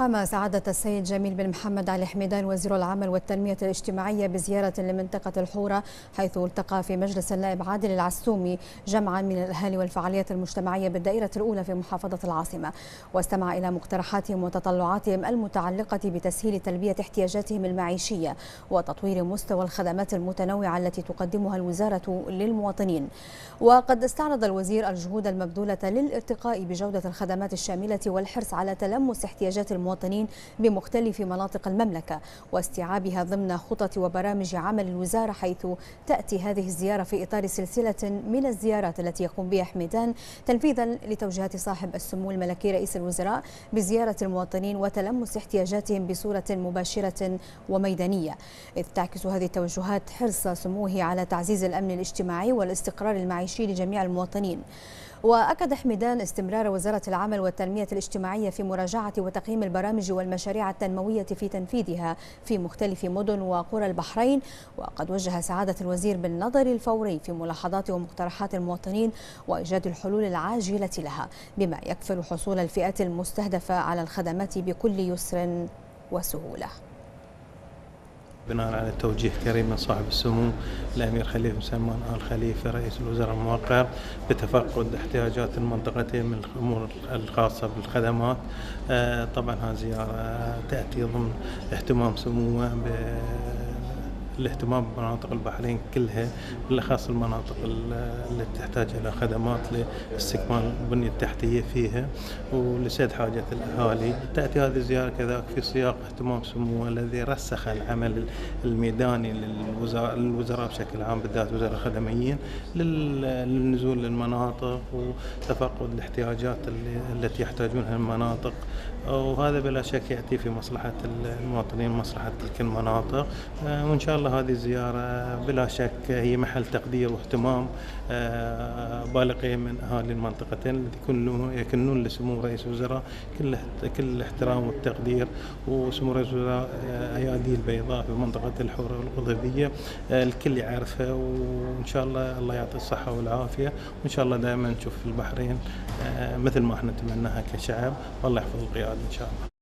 قام سعادة السيد جميل بن محمد علي حميدان وزير العمل والتنمية الاجتماعية بزيارة لمنطقة الحورة حيث التقى في مجلس النائب عادل العسومي جمعا من الأهالي والفعاليات المجتمعية بالدائرة الأولى في محافظة العاصمة. واستمع إلى مقترحاتهم وتطلعاتهم المتعلقة بتسهيل تلبية احتياجاتهم المعيشية وتطوير مستوى الخدمات المتنوعة التي تقدمها الوزارة للمواطنين. وقد استعرض الوزير الجهود المبذولة للارتقاء بجودة الخدمات الشاملة والحرص على تلمس احتياجات المواطنين بمختلف مناطق المملكة واستيعابها ضمن خطط وبرامج عمل الوزارة حيث تأتي هذه الزيارة في إطار سلسلة من الزيارات التي يقوم بها حميدان تنفيذا لتوجيهات صاحب السمو الملكي رئيس الوزراء بزيارة المواطنين وتلمس احتياجاتهم بصورة مباشرة وميدانية. إذ تعكس هذه التوجهات حرص سموه على تعزيز الأمن الاجتماعي والاستقرار المعيشي لجميع المواطنين. وأكد حميدان استمرار وزارة العمل والتنمية الاجتماعية في مراجعة وتقييم البرامج والمشاريع التنموية في تنفيذها في مختلف مدن وقرى البحرين. وقد وجه سعادة الوزير بالنظر الفوري في ملاحظات ومقترحات المواطنين وإيجاد الحلول العاجلة لها بما يكفل حصول الفئات المستهدفة على الخدمات بكل يسر وسهولة. بناء على توجيه كريم من صاحب السمو الأمير خليفه بن سلمان آل خليفة رئيس الوزراء الموقر بتفقد احتياجات المنطقتين من الأمور الخاصة بالخدمات. آه، طبعا هذه زيارة تأتي ضمن اهتمام سموه الاهتمام بمناطق البحرين كلها بالأخص المناطق اللي تحتاج إلى خدمات لاستكمال البنية التحتية فيها. ولسد حاجة الأهالي، تأتي هذه الزيارة كذلك في سياق اهتمام سموه الذي رسخ العمل الميداني للوزراء بشكل عام بالذات وزراء الخدميين للنزول للمناطق وتفقد الاحتياجات التي يحتاجونها المناطق. وهذا بلا شك يأتي في مصلحة المواطنين ومصلحه تلك المناطق. وإن شاء الله هذه الزيارة بلا شك هي محل تقدير واهتمام آه، بالغين من أهالي المنطقتين الذي يكنون لسمو رئيس الوزراء كل كل الاحترام والتقدير وسمو رئيس الوزراء آه، أيادي البيضاء في منطقة الحورة والقضيبيه آه، الكل يعرفه وإن شاء الله الله يعطي الصحة والعافية وإن شاء الله دائما نشوف البحرين مثل ما إحنا نتمناها كشعب والله يحفظ القيادة إن شاء الله.